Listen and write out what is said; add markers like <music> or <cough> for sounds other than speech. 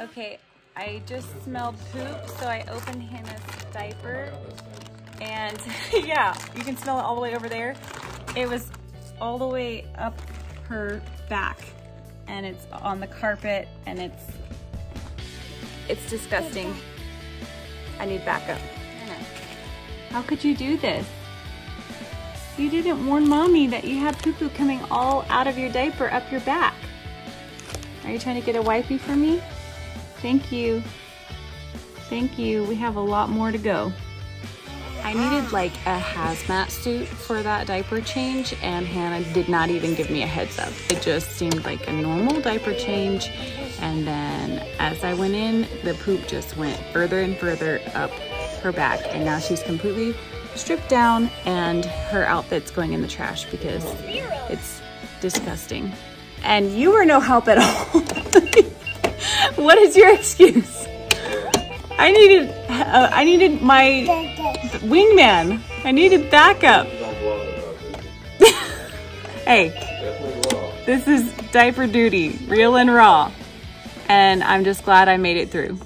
Okay, I just smelled poop, so I opened Hannah's diaper. And <laughs> yeah, you can smell it all the way over there. It was all the way up her back and it's on the carpet and it's it's disgusting. I need backup. How could you do this? You didn't warn mommy that you had poo-poo coming all out of your diaper up your back. Are you trying to get a wipey for me? Thank you. Thank you. We have a lot more to go. I needed like a hazmat suit for that diaper change and Hannah did not even give me a heads up. It just seemed like a normal diaper change and then as I went in, the poop just went further and further up her back and now she's completely stripped down and her outfit's going in the trash because it's disgusting. And you were no help at all. <laughs> what is your excuse? I needed, uh, I needed my wingman. I needed backup. <laughs> hey, this is diaper duty, real and raw. And I'm just glad I made it through.